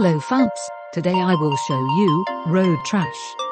Hello fans. today I will show you road trash.